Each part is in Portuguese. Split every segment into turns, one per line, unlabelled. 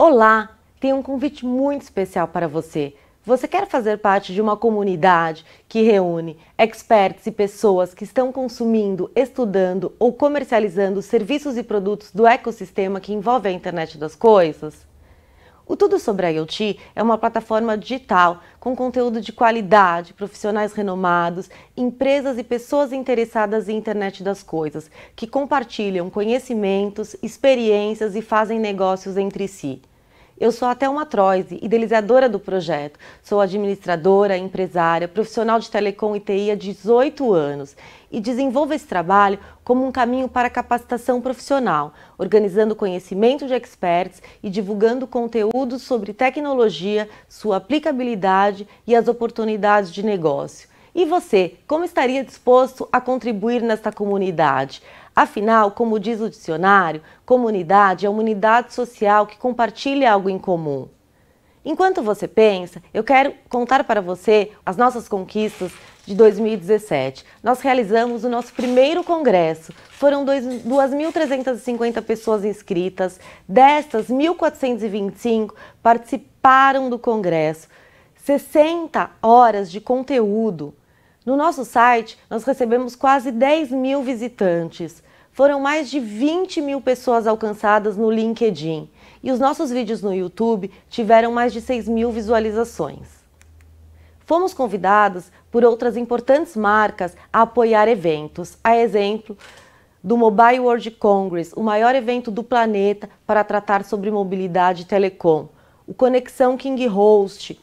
Olá, tenho um convite muito especial para você. Você quer fazer parte de uma comunidade que reúne experts e pessoas que estão consumindo, estudando ou comercializando serviços e produtos do ecossistema que envolve a internet das coisas? O Tudo sobre a IoT é uma plataforma digital com conteúdo de qualidade, profissionais renomados, empresas e pessoas interessadas em internet das coisas, que compartilham conhecimentos, experiências e fazem negócios entre si. Eu sou a Thelma Troise, idealizadora do projeto. Sou administradora, empresária, profissional de telecom e TI há 18 anos e desenvolvo esse trabalho como um caminho para capacitação profissional, organizando conhecimento de experts e divulgando conteúdos sobre tecnologia, sua aplicabilidade e as oportunidades de negócio. E você, como estaria disposto a contribuir nesta comunidade? Afinal, como diz o dicionário, comunidade é uma unidade social que compartilha algo em comum. Enquanto você pensa, eu quero contar para você as nossas conquistas de 2017. Nós realizamos o nosso primeiro congresso. Foram 2.350 pessoas inscritas. Destas, 1.425 participaram do congresso. 60 horas de conteúdo. No nosso site, nós recebemos quase 10 mil visitantes foram mais de 20 mil pessoas alcançadas no LinkedIn. E os nossos vídeos no YouTube tiveram mais de 6 mil visualizações. Fomos convidados por outras importantes marcas a apoiar eventos, a exemplo do Mobile World Congress, o maior evento do planeta para tratar sobre mobilidade e telecom, o Conexão King Host,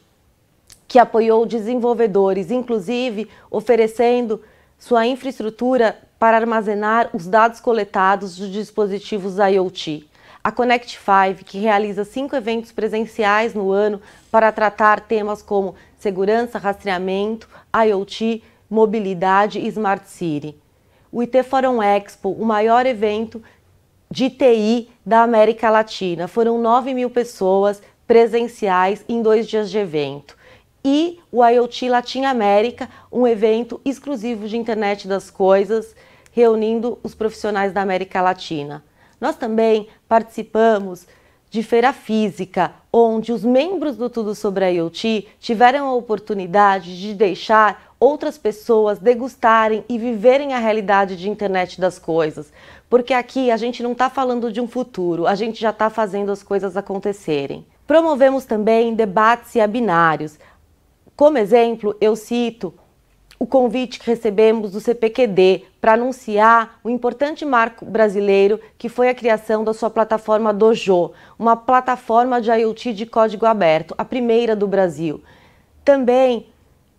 que apoiou desenvolvedores, inclusive oferecendo sua infraestrutura para armazenar os dados coletados dos dispositivos IoT. A Connect 5, que realiza cinco eventos presenciais no ano para tratar temas como segurança, rastreamento, IoT, mobilidade e Smart City. O IT Forum Expo, o maior evento de TI da América Latina. Foram 9 mil pessoas presenciais em dois dias de evento e o IoT Latin América, um evento exclusivo de internet das coisas, reunindo os profissionais da América Latina. Nós também participamos de feira física, onde os membros do Tudo sobre IoT tiveram a oportunidade de deixar outras pessoas degustarem e viverem a realidade de internet das coisas. Porque aqui a gente não está falando de um futuro, a gente já está fazendo as coisas acontecerem. Promovemos também debates e abinários, como exemplo, eu cito o convite que recebemos do CPQD para anunciar o importante marco brasileiro que foi a criação da sua plataforma Dojo, uma plataforma de IoT de código aberto, a primeira do Brasil. Também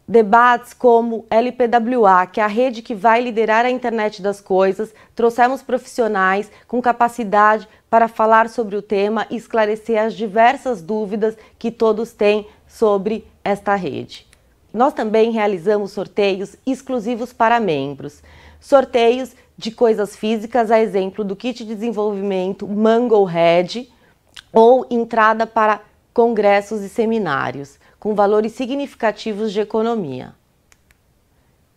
debates como LPWA, que é a rede que vai liderar a internet das coisas, trouxemos profissionais com capacidade para falar sobre o tema e esclarecer as diversas dúvidas que todos têm sobre esta rede. Nós também realizamos sorteios exclusivos para membros. Sorteios de coisas físicas, a exemplo do kit de desenvolvimento Mango Red ou entrada para congressos e seminários, com valores significativos de economia.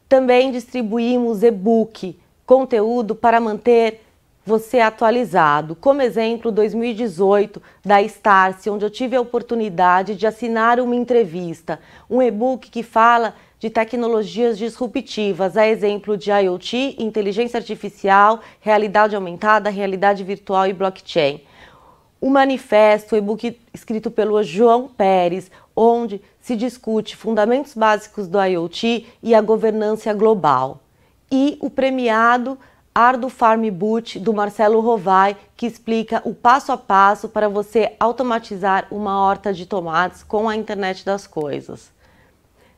Também distribuímos e-book, conteúdo para manter você atualizado. Como exemplo, 2018 da Starce, onde eu tive a oportunidade de assinar uma entrevista, um e-book que fala de tecnologias disruptivas, a exemplo de IoT, inteligência artificial, realidade aumentada, realidade virtual e blockchain. O manifesto, o e-book escrito pelo João Pérez, onde se discute fundamentos básicos do IoT e a governança global. E o premiado Ardo Farm Boot do Marcelo Rovai, que explica o passo a passo para você automatizar uma horta de tomates com a internet das coisas.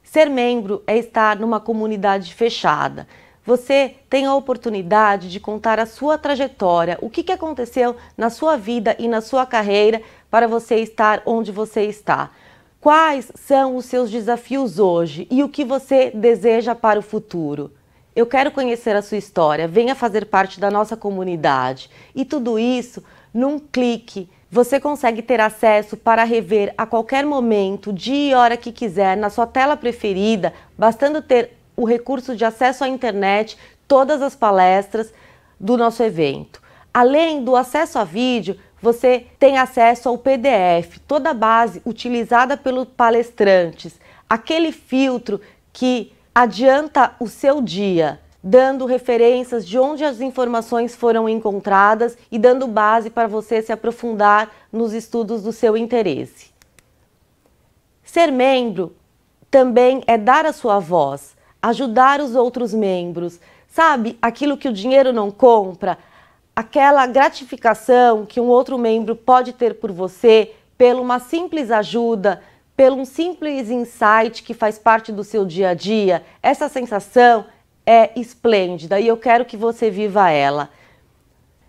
Ser membro é estar numa comunidade fechada. Você tem a oportunidade de contar a sua trajetória, o que, que aconteceu na sua vida e na sua carreira para você estar onde você está. Quais são os seus desafios hoje e o que você deseja para o futuro? Eu quero conhecer a sua história, venha fazer parte da nossa comunidade. E tudo isso num clique. Você consegue ter acesso para rever a qualquer momento, dia e hora que quiser, na sua tela preferida, bastando ter o recurso de acesso à internet, todas as palestras do nosso evento. Além do acesso a vídeo, você tem acesso ao PDF, toda a base utilizada pelos palestrantes, aquele filtro que adianta o seu dia, dando referências de onde as informações foram encontradas e dando base para você se aprofundar nos estudos do seu interesse. Ser membro também é dar a sua voz, ajudar os outros membros, sabe? Aquilo que o dinheiro não compra, aquela gratificação que um outro membro pode ter por você, pela uma simples ajuda, pelo um simples insight que faz parte do seu dia a dia, essa sensação é esplêndida e eu quero que você viva ela.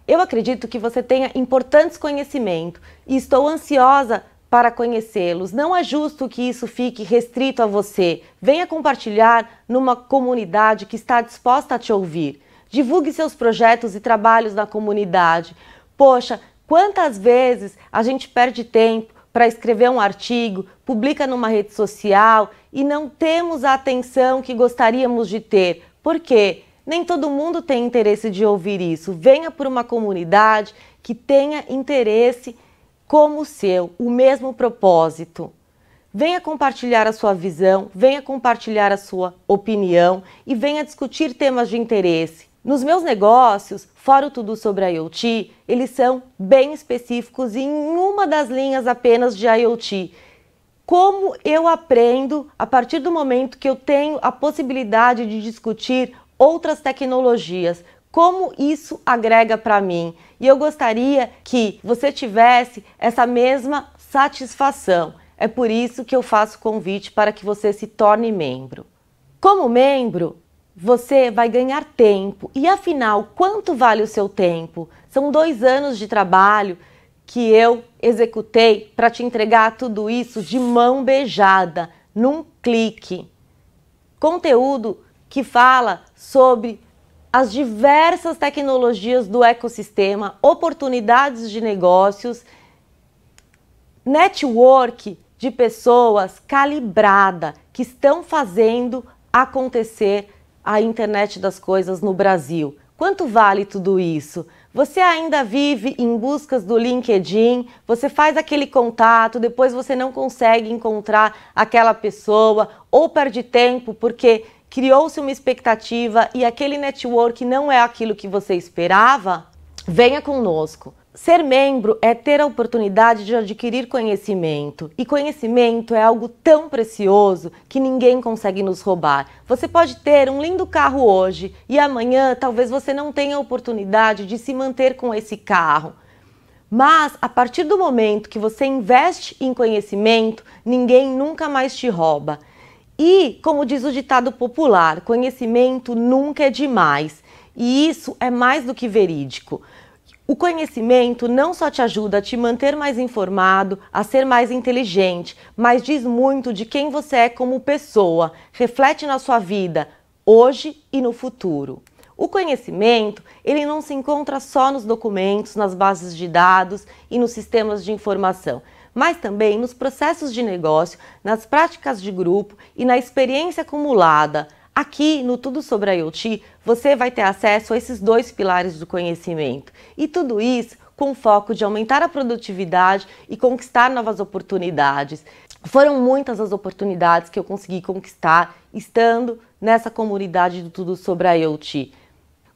Eu acredito que você tenha importantes conhecimentos e estou ansiosa para conhecê-los. Não é justo que isso fique restrito a você. Venha compartilhar numa comunidade que está disposta a te ouvir. Divulgue seus projetos e trabalhos na comunidade. Poxa, quantas vezes a gente perde tempo para escrever um artigo, publica numa rede social e não temos a atenção que gostaríamos de ter. Por quê? Nem todo mundo tem interesse de ouvir isso. Venha por uma comunidade que tenha interesse como o seu, o mesmo propósito. Venha compartilhar a sua visão, venha compartilhar a sua opinião e venha discutir temas de interesse. Nos meus negócios, fora o tudo sobre IoT, eles são bem específicos em uma das linhas apenas de IoT. Como eu aprendo a partir do momento que eu tenho a possibilidade de discutir outras tecnologias, como isso agrega para mim. E eu gostaria que você tivesse essa mesma satisfação. É por isso que eu faço convite para que você se torne membro. Como membro, você vai ganhar tempo. E afinal, quanto vale o seu tempo? São dois anos de trabalho que eu executei para te entregar tudo isso de mão beijada, num clique. Conteúdo que fala sobre as diversas tecnologias do ecossistema, oportunidades de negócios, network de pessoas calibrada que estão fazendo acontecer a internet das coisas no Brasil. Quanto vale tudo isso? Você ainda vive em buscas do LinkedIn, você faz aquele contato, depois você não consegue encontrar aquela pessoa ou perde tempo porque criou-se uma expectativa e aquele network não é aquilo que você esperava? Venha conosco. Ser membro é ter a oportunidade de adquirir conhecimento, e conhecimento é algo tão precioso que ninguém consegue nos roubar. Você pode ter um lindo carro hoje e amanhã talvez você não tenha a oportunidade de se manter com esse carro. Mas a partir do momento que você investe em conhecimento, ninguém nunca mais te rouba. E, como diz o ditado popular, conhecimento nunca é demais. E isso é mais do que verídico. O conhecimento não só te ajuda a te manter mais informado, a ser mais inteligente, mas diz muito de quem você é como pessoa, reflete na sua vida, hoje e no futuro. O conhecimento, ele não se encontra só nos documentos, nas bases de dados e nos sistemas de informação, mas também nos processos de negócio, nas práticas de grupo e na experiência acumulada, Aqui no Tudo sobre a IoT, você vai ter acesso a esses dois pilares do conhecimento. E tudo isso com foco de aumentar a produtividade e conquistar novas oportunidades. Foram muitas as oportunidades que eu consegui conquistar estando nessa comunidade do Tudo sobre a IoT.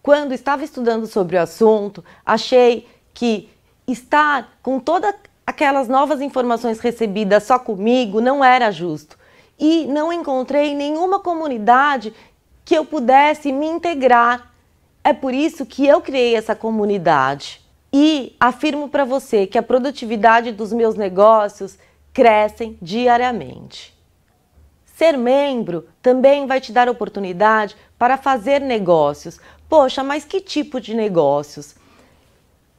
Quando estava estudando sobre o assunto, achei que estar com todas aquelas novas informações recebidas só comigo não era justo e não encontrei nenhuma comunidade que eu pudesse me integrar. É por isso que eu criei essa comunidade. E afirmo para você que a produtividade dos meus negócios crescem diariamente. Ser membro também vai te dar oportunidade para fazer negócios. Poxa, mas que tipo de negócios?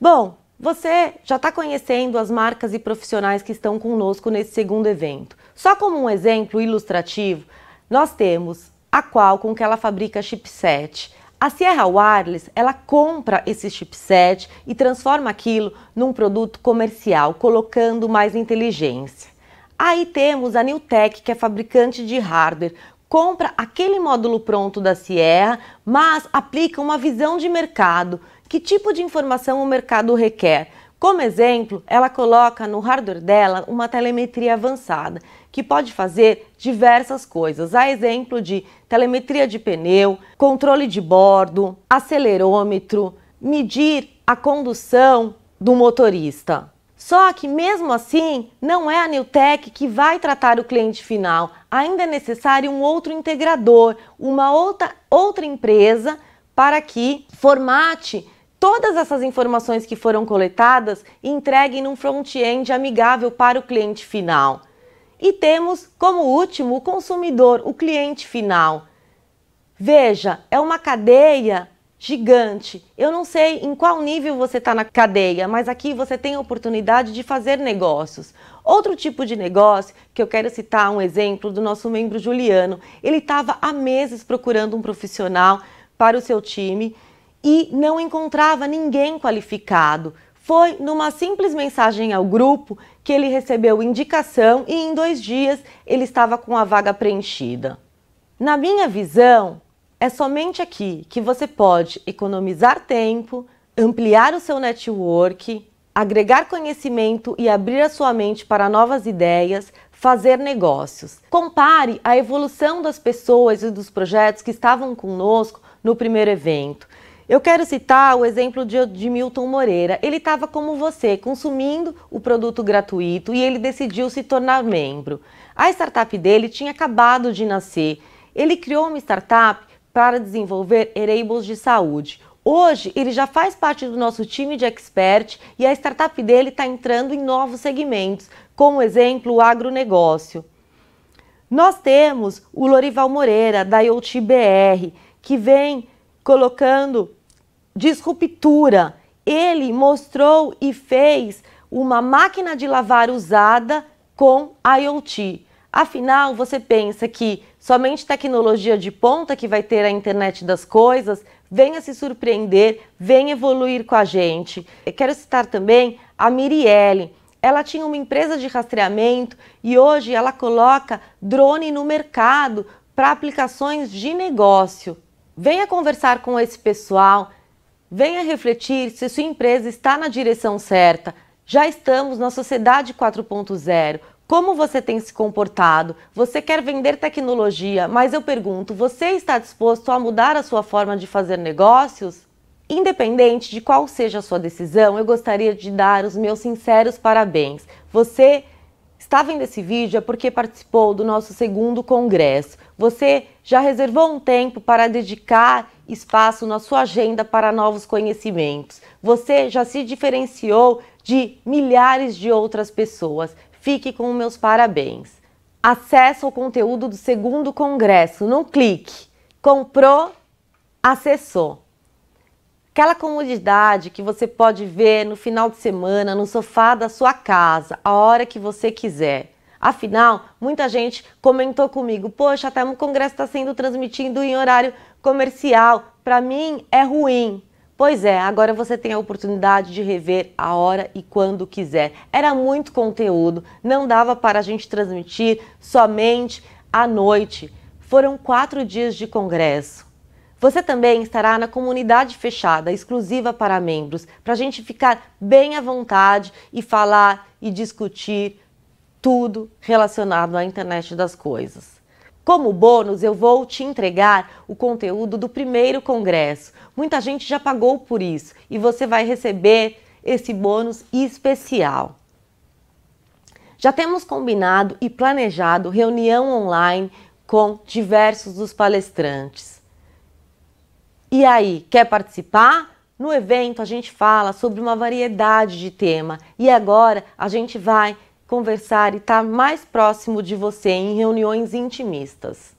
Bom, você já está conhecendo as marcas e profissionais que estão conosco nesse segundo evento. Só como um exemplo ilustrativo, nós temos a Qualcomm que ela fabrica chipset. A Sierra Wireless, ela compra esse chipset e transforma aquilo num produto comercial, colocando mais inteligência. Aí temos a Newtek, que é fabricante de hardware, compra aquele módulo pronto da Sierra, mas aplica uma visão de mercado. Que tipo de informação o mercado requer? Como exemplo, ela coloca no hardware dela uma telemetria avançada, que pode fazer diversas coisas. A exemplo de telemetria de pneu, controle de bordo, acelerômetro, medir a condução do motorista. Só que mesmo assim, não é a Newtek que vai tratar o cliente final. Ainda é necessário um outro integrador, uma outra, outra empresa para que formate todas essas informações que foram coletadas e entregue num front-end amigável para o cliente final. E temos como último o consumidor, o cliente final. Veja, é uma cadeia gigante. Eu não sei em qual nível você está na cadeia, mas aqui você tem a oportunidade de fazer negócios. Outro tipo de negócio que eu quero citar um exemplo do nosso membro Juliano. Ele estava há meses procurando um profissional para o seu time e não encontrava ninguém qualificado. Foi numa simples mensagem ao grupo que ele recebeu indicação e em dois dias ele estava com a vaga preenchida. Na minha visão, é somente aqui que você pode economizar tempo, ampliar o seu network, agregar conhecimento e abrir a sua mente para novas ideias, fazer negócios. Compare a evolução das pessoas e dos projetos que estavam conosco no primeiro evento. Eu quero citar o exemplo de, de Milton Moreira. Ele estava como você, consumindo o produto gratuito e ele decidiu se tornar membro. A startup dele tinha acabado de nascer. Ele criou uma startup para desenvolver enables de saúde. Hoje ele já faz parte do nosso time de expert e a startup dele está entrando em novos segmentos, como exemplo o agronegócio. Nós temos o Lorival Moreira, da IoT BR, que vem colocando disruptura. Ele mostrou e fez uma máquina de lavar usada com IoT. Afinal, você pensa que somente tecnologia de ponta que vai ter a internet das coisas, venha se surpreender, venha evoluir com a gente. Eu quero citar também a Mirielle. Ela tinha uma empresa de rastreamento e hoje ela coloca drone no mercado para aplicações de negócio. Venha conversar com esse pessoal, venha refletir se sua empresa está na direção certa. Já estamos na sociedade 4.0. Como você tem se comportado? Você quer vender tecnologia, mas eu pergunto, você está disposto a mudar a sua forma de fazer negócios? Independente de qual seja a sua decisão, eu gostaria de dar os meus sinceros parabéns. Você está vendo esse vídeo é porque participou do nosso segundo congresso. Você já reservou um tempo para dedicar espaço na sua agenda para novos conhecimentos. Você já se diferenciou de milhares de outras pessoas. Fique com meus parabéns. Acesso ao conteúdo do segundo congresso no clique. Comprou, acessou. Aquela comodidade que você pode ver no final de semana no sofá da sua casa, a hora que você quiser. Afinal, muita gente comentou comigo: Poxa, até o congresso está sendo transmitido em horário comercial. Para mim é ruim. Pois é, agora você tem a oportunidade de rever a hora e quando quiser. Era muito conteúdo, não dava para a gente transmitir somente à noite. Foram quatro dias de congresso. Você também estará na comunidade fechada, exclusiva para membros, para a gente ficar bem à vontade e falar e discutir tudo relacionado à internet das coisas. Como bônus, eu vou te entregar o conteúdo do primeiro congresso. Muita gente já pagou por isso e você vai receber esse bônus especial. Já temos combinado e planejado reunião online com diversos dos palestrantes. E aí, quer participar? No evento a gente fala sobre uma variedade de tema e agora a gente vai conversar e estar tá mais próximo de você em reuniões intimistas.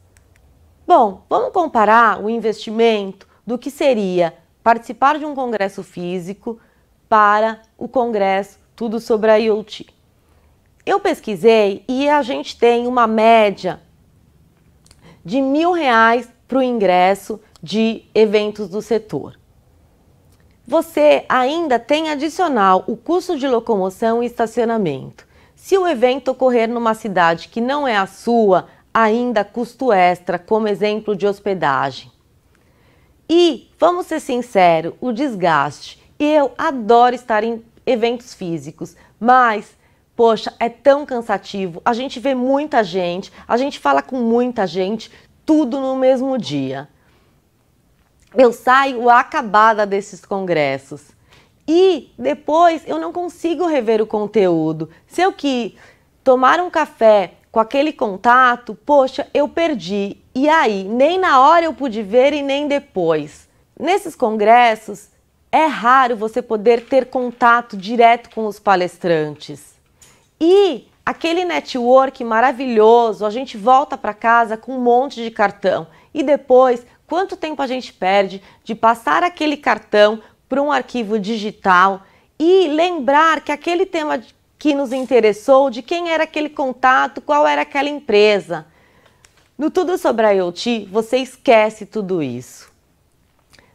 Bom, vamos comparar o investimento do que seria participar de um congresso físico para o congresso Tudo sobre a IoT. Eu pesquisei e a gente tem uma média de mil reais para o ingresso de eventos do setor. Você ainda tem adicional o custo de locomoção e estacionamento. Se o evento ocorrer numa cidade que não é a sua, ainda custo extra, como exemplo de hospedagem. E, vamos ser sinceros, o desgaste. Eu adoro estar em eventos físicos, mas poxa, é tão cansativo. A gente vê muita gente, a gente fala com muita gente, tudo no mesmo dia. Eu saio acabada desses congressos. E depois eu não consigo rever o conteúdo. Se eu que tomar um café com aquele contato, poxa, eu perdi. E aí, nem na hora eu pude ver e nem depois. Nesses congressos, é raro você poder ter contato direto com os palestrantes. E aquele network maravilhoso, a gente volta para casa com um monte de cartão. E depois, quanto tempo a gente perde de passar aquele cartão para um arquivo digital e lembrar que aquele tema que nos interessou, de quem era aquele contato, qual era aquela empresa. No Tudo sobre a IoT, você esquece tudo isso.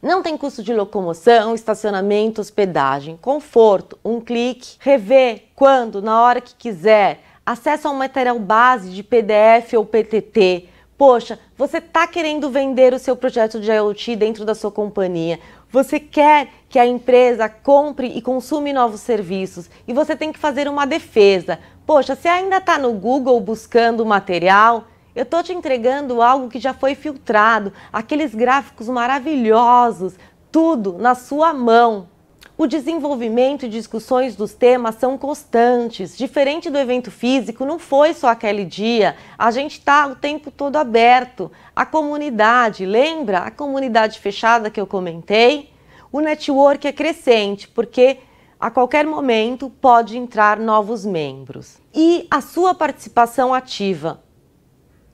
Não tem custo de locomoção, estacionamento, hospedagem, conforto, um clique, rever quando, na hora que quiser, acesso ao material base de PDF ou PTT. Poxa, você está querendo vender o seu projeto de IoT dentro da sua companhia. Você quer que a empresa compre e consuma novos serviços e você tem que fazer uma defesa. Poxa, você ainda está no Google buscando material? Eu estou te entregando algo que já foi filtrado, aqueles gráficos maravilhosos, tudo na sua mão. O desenvolvimento e discussões dos temas são constantes. Diferente do evento físico, não foi só aquele dia. A gente está o tempo todo aberto. A comunidade, lembra a comunidade fechada que eu comentei? O network é crescente, porque a qualquer momento pode entrar novos membros. E a sua participação ativa.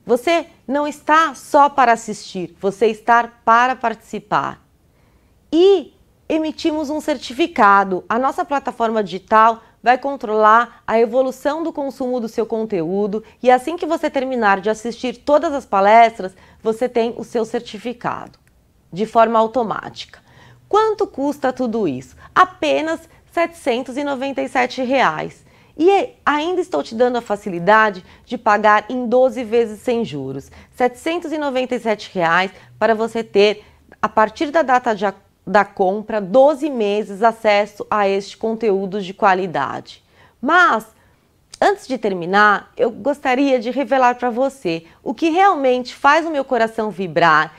Você não está só para assistir, você está para participar. E emitimos um certificado. A nossa plataforma digital vai controlar a evolução do consumo do seu conteúdo e assim que você terminar de assistir todas as palestras, você tem o seu certificado de forma automática. Quanto custa tudo isso? Apenas 797 reais. E ainda estou te dando a facilidade de pagar em 12 vezes sem juros. 797 reais para você ter, a partir da data de da compra 12 meses acesso a este conteúdo de qualidade. Mas Antes de terminar, eu gostaria de revelar para você o que realmente faz o meu coração vibrar,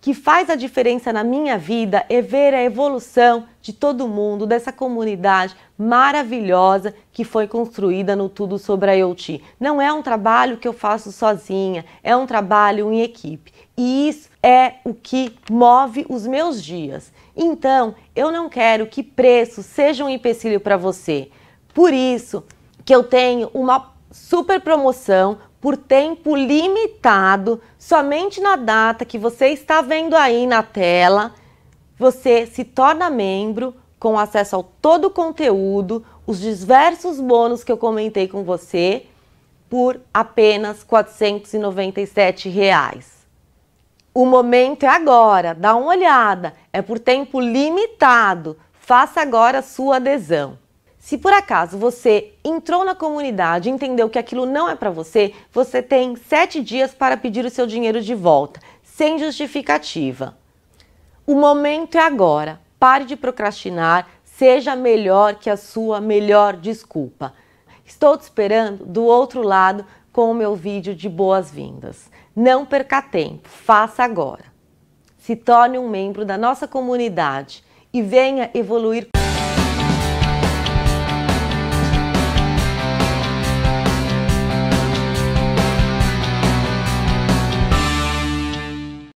que faz a diferença na minha vida é ver a evolução de todo mundo, dessa comunidade maravilhosa que foi construída no Tudo sobre a IoT. Não é um trabalho que eu faço sozinha, é um trabalho em equipe. E isso é o que move os meus dias. Então, eu não quero que preço seja um empecilho para você. Por isso que eu tenho uma super promoção por tempo limitado, somente na data que você está vendo aí na tela. Você se torna membro com acesso a todo o conteúdo, os diversos bônus que eu comentei com você por apenas 497 reais. O momento é agora, dá uma olhada, é por tempo limitado. Faça agora a sua adesão. Se por acaso você entrou na comunidade e entendeu que aquilo não é para você, você tem sete dias para pedir o seu dinheiro de volta, sem justificativa. O momento é agora. Pare de procrastinar, seja melhor que a sua melhor desculpa. Estou te esperando do outro lado com o meu vídeo de boas-vindas. Não perca tempo, faça agora. Se torne um membro da nossa comunidade e venha evoluir